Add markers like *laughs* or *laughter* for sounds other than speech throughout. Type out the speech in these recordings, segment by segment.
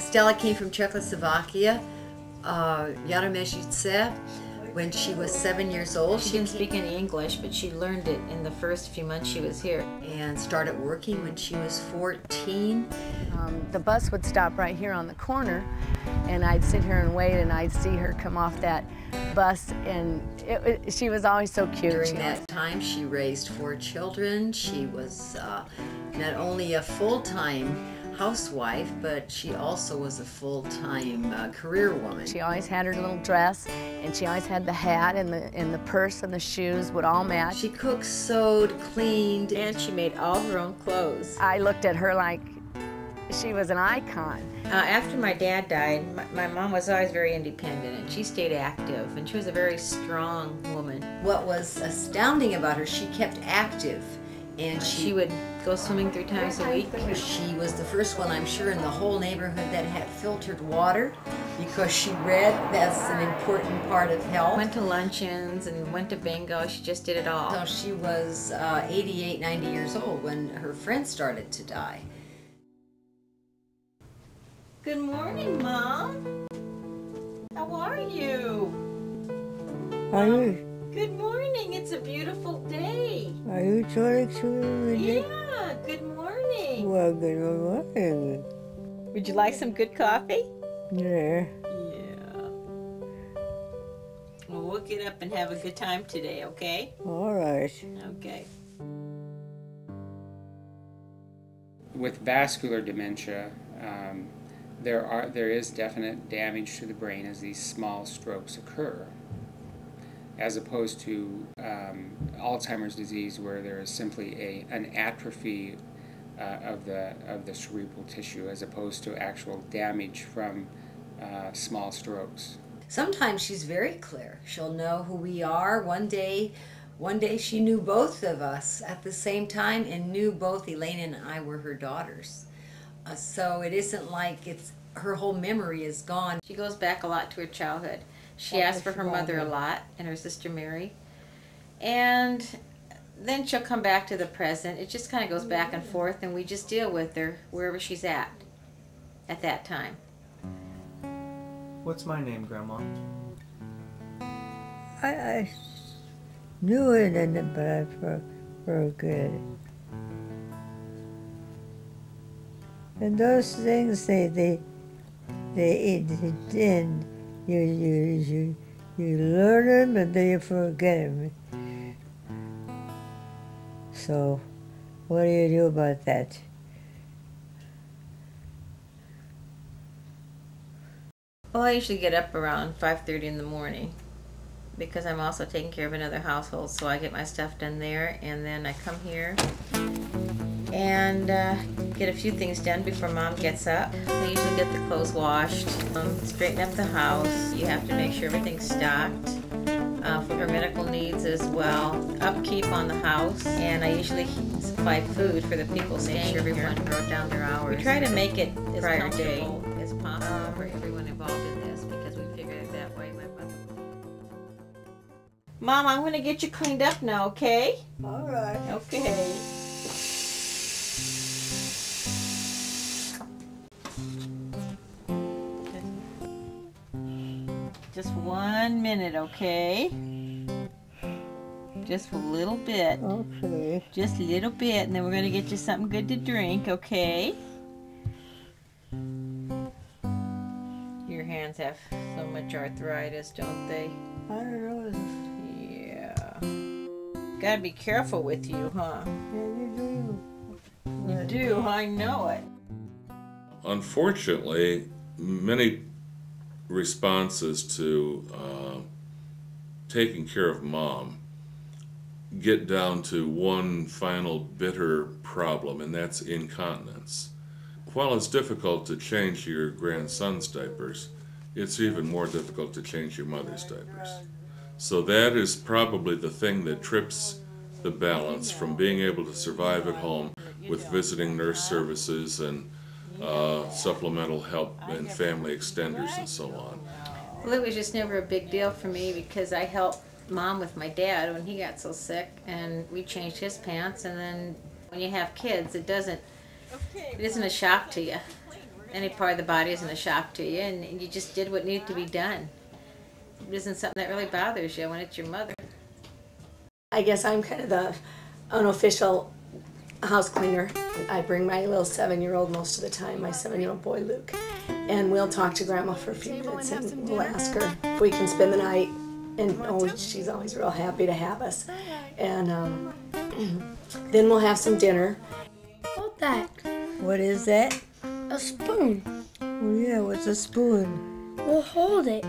Stella came from Czechoslovakia, uh, Yaromezice, when she was seven years old. She didn't speak any English, but she learned it in the first few months she was here. and started working when she was 14. Um, the bus would stop right here on the corner, and I'd sit here and wait, and I'd see her come off that bus, and it, it- she was always so cute. During that time, she raised four children. She was uh, not only a full time housewife, but she also was a full time uh, career woman. She always had her little dress, and she always had the hat and the and the purse and the shoes would all match. She cooked, sewed, cleaned, And she made all her own clothes. I looked at her like she was an icon. Uh, after my dad died, my, my mom was always very independent and she stayed active and she was a very strong woman. what was astounding about her, she kept active. And She she, would go swimming three times a week. she was the first one, I'm sure, in the whole neighborhood that had filtered water because she read that's an important part of health. Went to luncheons and went to bingo. She just did it all. So she was uh, 88, 90 years old when her friend started to die. Good morning, Mom. How are you? Are you Good morning. It's a beautiful day. are you talking to me? Yeah, good morning. Well, good morning. Would you like some good coffee? Yeah. Yeah. Well, we'll get up and have a good time today, okay? All right. Okay. with vascular dementia, um, there are there is definite damage to the brain as these small strokes occur, as opposed to um, Alzheimer's disease, where there is simply a an atrophy uh, of the of the cerebral tissue, as opposed to actual damage from uh, small strokes. Sometimes she's very clear. She'll know who we are. One day, one day she knew both of us at the same time and knew both Elaine and I were her daughters. Uh, so it isn't like it's her whole memory is gone. She goes back a lot to her childhood. She asks for her mother a lot and her sister Mary. And then she'll come back to the present. It just kind of goes back and forth, and we just deal with her wherever she's at at that time. What's my name, Grandma? I, I knew it, and but I for, forget it. And those things they they they it in you you you you learn them and then you forget them. So, what do you do about that? Well, I usually get up around 5:30 in the morning because I'm also taking care of another household, so I get my stuff done there, and then I come here and uh, get a few things done before Mom gets up. I usually get the clothes washed, um, straighten up the house. You have to make sure everything's stocked. Uh, for her medical needs as well, upkeep on the house, and I usually supply food for the people staying here. everyone wrote down their hours. We try to make it as Prior day. comfortable as possible for everyone involved in this because we figured it that way. My mother. Mom, I'm gonna get you cleaned up now, okay? All right. Okay. One minute, okay? Just a little bit. Okay. Just a little bit, and then we're gonna get you something good to drink, okay? Your hands have so much arthritis, don't they? I don't know. Yeah. Gotta be careful with you, huh? Yeah, you do. You do, I know it. Unfortunately, many responses to uh, taking care of mom get down to one final bitter problem, and that's incontinence. While it's difficult to change your grandson's diapers, it's even more difficult to change your mother's diapers. So that is probably the thing that trips the balance from being able to survive at home with visiting nurse services and uh, supplemental help and family extenders and so on. Well, it was just never a big deal for me because I helped mom with my dad when he got so sick, and we changed his pants. And then when you have kids, it doesn't, it isn't a shock to you. any part of the body isn't a shock to you, and, and you just did what needed to be done. It isn't something that really bothers you when it's your mother. I guess I'm kind of the unofficial house cleaner. I bring my little seven year old most of the time, my seven year old boy Luke. And we'll talk to grandma for a few minutes and we'll ask her if we can spend the night. And oh, she's always real happy to have us. And um, *clears throat* then we'll have some dinner. Hold that. What is that? A spoon. Oh yeah, what's a spoon? We'll hold it.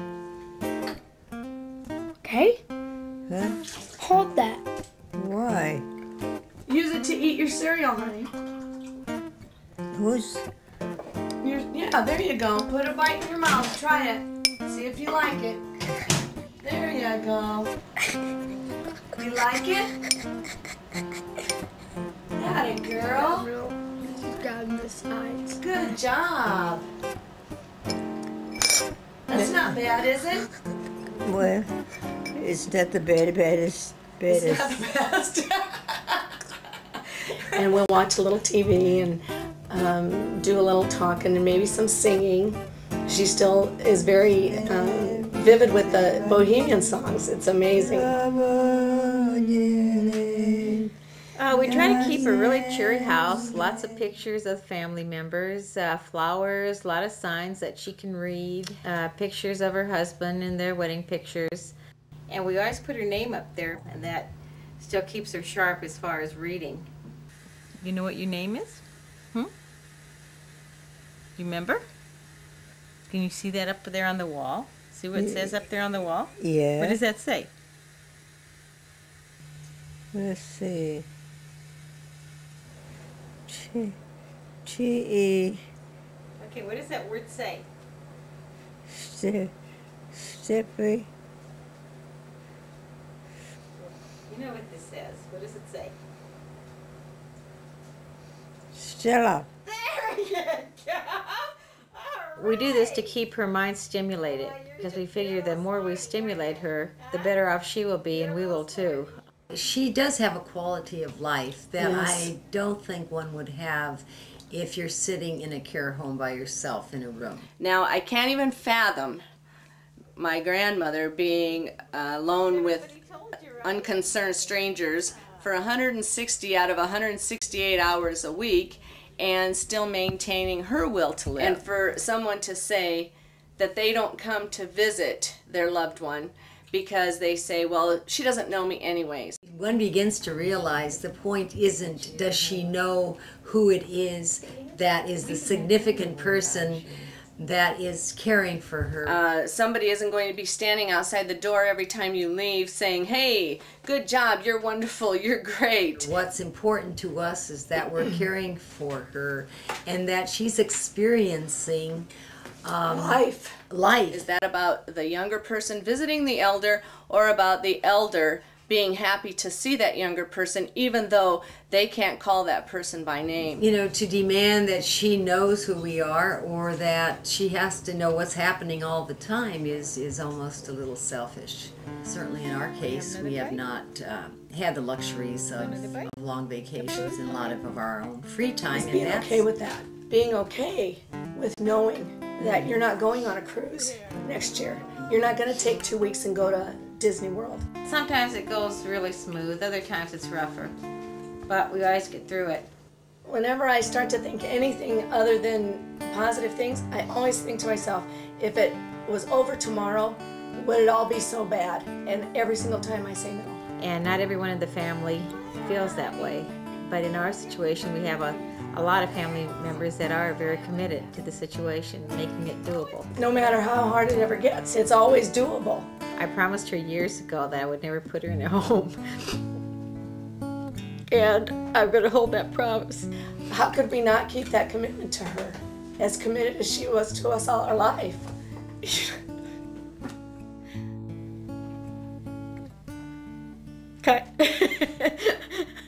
Okay? Huh? Hold that. Why? Use it to eat your cereal, honey. Who's yeah, there you go. Put a bite in your mouth. Try it. See if you like it. There you go. You like it? Got it, girl. Grab the sides. Good job. That's not bad, is it? well? It's not that the bad baddest It's baddest. not the best. *laughs* and we'll watch a little TV and um, do a little talking and maybe some singing. She still is very um, vivid with the Bohemian songs. It's amazing. Uh, we try to keep a really cheery house, lots of pictures of family members, uh, flowers, a lot of signs that she can read, uh, pictures of her husband and their wedding pictures. And we always put her name up there, and that still keeps her sharp as far as reading. You know what your name is? Hmm? You remember? Can you see that up there on the wall? See what it says up there on the wall? Yeah. What does that say? Let's see. Chi e Okay, what does that word say? ste, steppy. You know what this says. What does it say? Stella. *laughs* We do this to keep her mind stimulated because we figure the more we stimulate her, the better off she will be, and we will too. She does have a quality of life that Yes. I don't think one would have if you're sitting in a care home by yourself in a room. Now, I can't even fathom my grandmother being alone with unconcerned strangers for 160 out of 168 hours a week and still maintaining her will to live. And for someone to say that they don't come to visit their loved one because they say, well, she doesn't know me anyways. One begins to realize the point isn't does she know who it is that is the significant person that is caring for her. Uh, somebody isn't going to be standing outside the door every time you leave saying, hey, good job, you're wonderful, you're great. What's important to us is that we're *clears throat* caring for her and that she's experiencing um, Life. life. Is that about the younger person visiting the elder or about the elder being happy to see that younger person even though they can't call that person by name? you know, to demand that she knows who we are or that she has to know what's happening all the time is, is almost a little selfish. Certainly in our case, we have not uh, had the luxuries of, of long vacations and a lot of, of our own free time. Being and that's, okay with that. Being okay with knowing that you're not going on a cruise next year. You're not going to take two weeks and go to Disney World. Sometimes it goes really smooth, other times it's rougher. But we always get through it. Whenever I start to think anything other than positive things, I always think to myself, if it was over tomorrow, would it all be so bad? And every single time I say no. And not everyone in the family feels that way. But in our situation, we have a, a lot of family members that are very committed to the situation, making it doable. No matter how hard it ever gets, it's always doable. I promised her years ago that I would never put her in a home. And I'm going to hold that promise. How could we not keep that commitment to her? As committed as she was to us all our life. *laughs* Cut. *laughs*